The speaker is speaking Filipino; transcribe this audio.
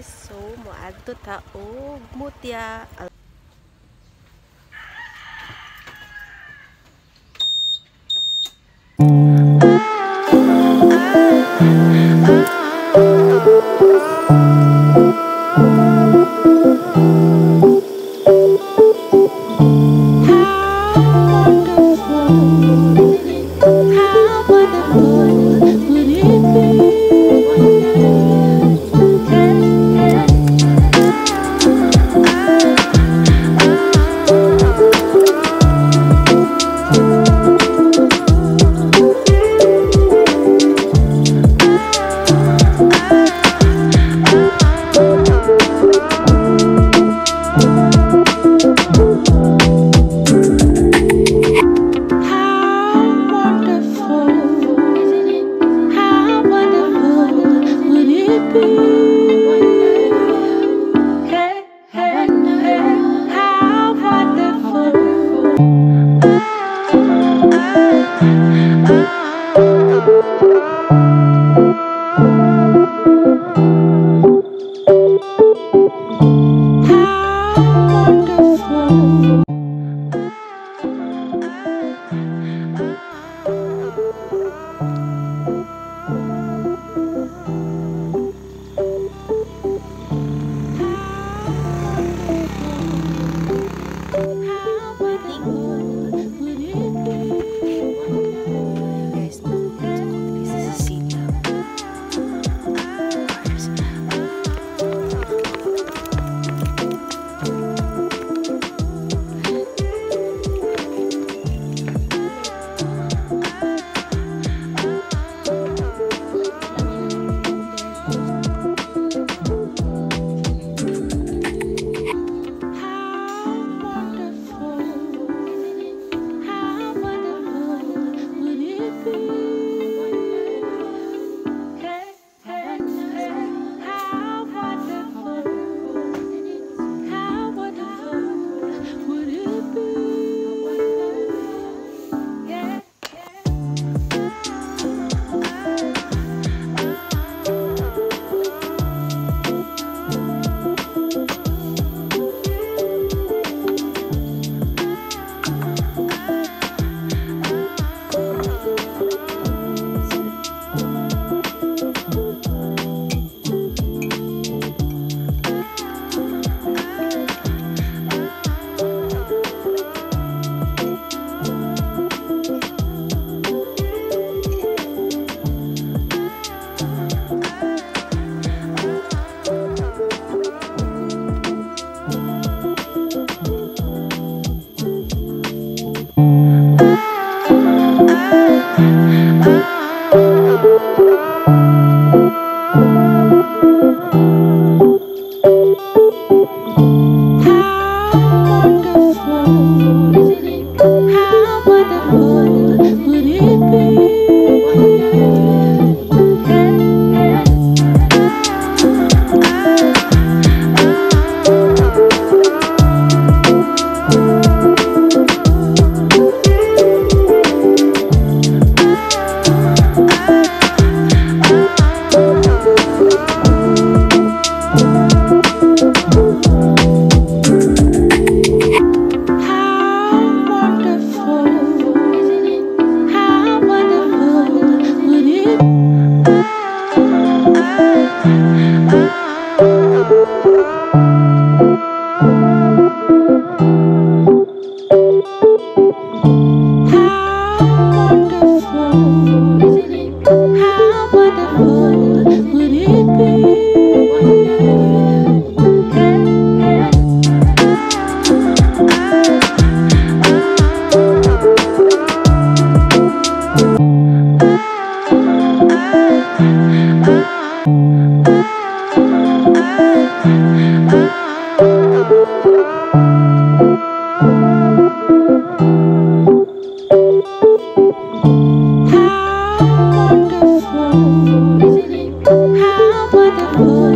guys. So, moadto ta og mutya happy. what the